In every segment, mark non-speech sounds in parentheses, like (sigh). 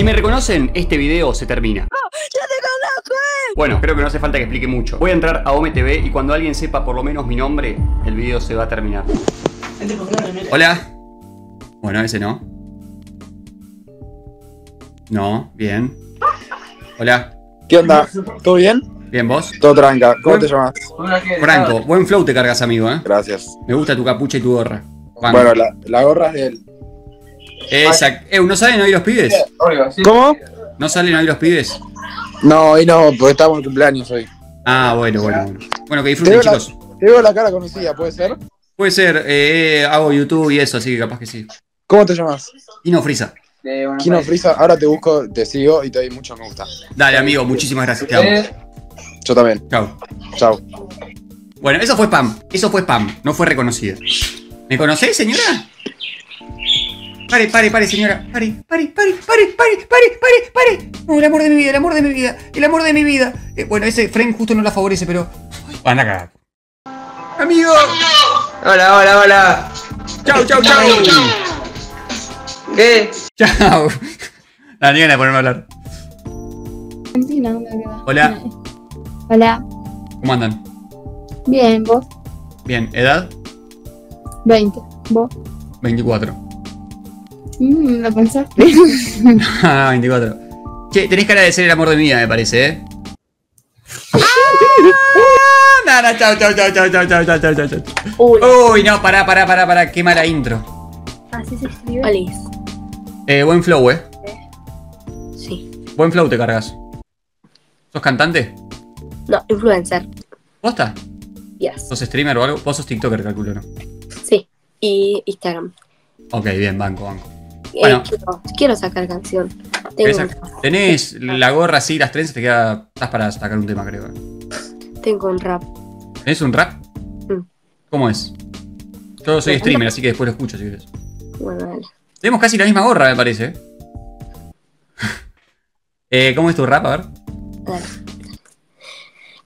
Si me reconocen, este video se termina. ¡Ya te conozco! Bueno, creo que no hace falta que explique mucho. Voy a entrar a OMTV y cuando alguien sepa por lo menos mi nombre, el video se va a terminar. Hola. Bueno, ese no. No, bien. Hola. ¿Qué onda? ¿Todo bien? Bien, vos. Todo tranca. ¿Cómo Buen- te llamas? Franco, buen flow te cargas, amigo, ¿eh? Gracias. Me gusta tu capucha y tu gorra. Banco. Bueno, la, la gorra es de él. Esa- Eh, ¿no salen hoy los pibes? ¿Cómo? ¿No salen hoy los pibes? No, hoy no, porque estamos en cumpleaños hoy. Ah, bueno, bueno, bueno. Bueno, que Te disfruten, veo, la, chicos. te veo la cara conocida, ¿puede ser? Puede ser, eh, hago YouTube y eso, así que capaz que sí. ¿Cómo te llamas? Y no frisa. Kino Frisa, ahora te busco, te sigo y te doy mucho me gusta. Dale, amigo, muchísimas gracias, te amo. Yo también. Chao. Chao. Bueno, eso fue spam. Eso fue spam. No fue reconocida. ¿Me conocéis, señora? Pare, pare, pare, señora. Pare, pare, pare, pare, pare, pare, pare, pare. No, el amor de mi vida, el amor de mi vida, el amor de mi vida. Eh, bueno, ese friend justo no la favorece, pero. Anda acá. Amigo. Hola, hola, hola. Chau, chau, chau. ¿Qué? Chau. La niña de ponerme a hablar. Argentina, Hola. Hola. ¿Cómo andan? Bien, vos. Bien, edad 20. Vos. 24. Mm, lo pensaste. (laughs) Ah, 24. Che, tenés cara de ser el amor de mi vida, me parece, ¿eh? (laughs) ¡Ah! Chau, chau, chau, chau, chau, chau, chau, chau, chau, chau. Uy, Uy, no, pará, pará, pará, pará, qué mala intro. así se escribe. Alice. Eh, buen flow, eh. Sí. Buen flow te cargas. ¿Sos cantante? No, influencer. ¿Posta? Yes. ¿Sos streamer o algo? Vos sos TikToker, calculo, ¿no? Sí. Y Instagram. Ok, bien, banco, banco. Eh, Bueno. quiero, quiero sacar canción. ¿Querés Tengo, sac- Tenés la gorra así, las trenzas, te queda. Estás para sacar un tema, creo. tengo un rap. ¿Tenés un rap? Mm. ¿Cómo es? Yo soy streamer, así que después lo escucho si querés. Bueno, dale. Tenemos casi la misma gorra, me parece. (laughs) eh, ¿Cómo es tu rap? A ver. Dale.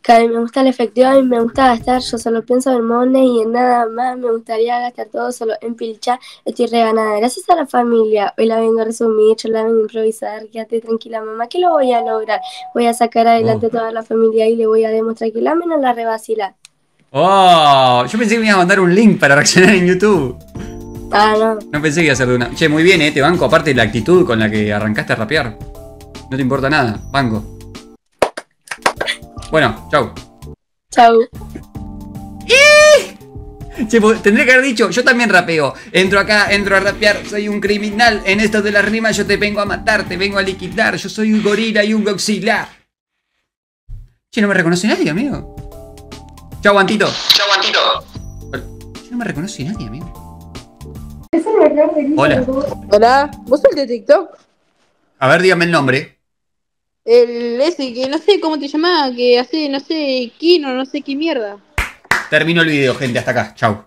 Que a mí me gusta el efectivo, a mí me gusta gastar, yo solo pienso en money y en nada más, me gustaría gastar todo solo en pilcha, estoy reganada, gracias a la familia, hoy la vengo a resumir, yo la vengo a improvisar, quédate tranquila mamá, que lo voy a lograr, voy a sacar adelante Oh. toda la familia y le voy a demostrar que la menos la rebasila. ¡Oh! Yo pensé que me ibas a mandar un link para reaccionar en YouTube. Ah, no, No pensé que iba a ser de una. Che, muy bien, eh, te banco. Aparte de la actitud con la que arrancaste a rapear. No te importa nada, banco. Bueno, chau. chau. Che, pues, tendría que haber dicho, yo también rapeo. Entro acá, entro a rapear, soy un criminal. En esto de las rimas yo te vengo a matar, te vengo a liquidar. Yo soy un gorila y un goxila. Che, no me reconoce nadie, amigo. Chau, Antito. Chau, Antito. Che, no me reconoce nadie, amigo. Hola. Hola, ¿vos sos el de TikTok? A ver, dígame el nombre. El ese que no sé cómo te llamaba, que hace, no sé, Kino, no sé qué mierda. Termino el video, gente. Hasta acá. Chau.